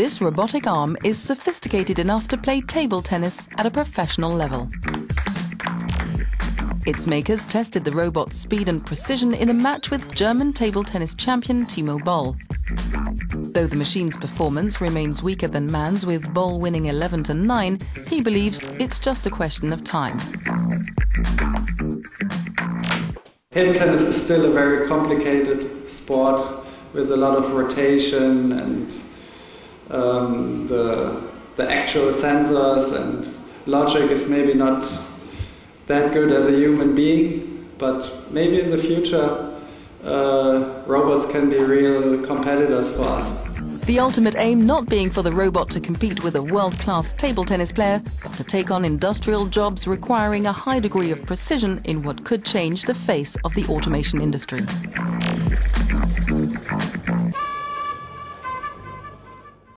this robotic arm is sophisticated enough to play table tennis at a professional level. Its makers tested the robot's speed and precision in a match with German table tennis champion Timo Boll. Though the machine's performance remains weaker than man's, with Boll winning 11 to 9, he believes it's just a question of time. Table tennis is still a very complicated sport with a lot of rotation and um, the, the actual sensors and logic is maybe not that good as a human being, but maybe in the future uh, robots can be real competitors for us. The ultimate aim not being for the robot to compete with a world class table tennis player, but to take on industrial jobs requiring a high degree of precision in what could change the face of the automation industry.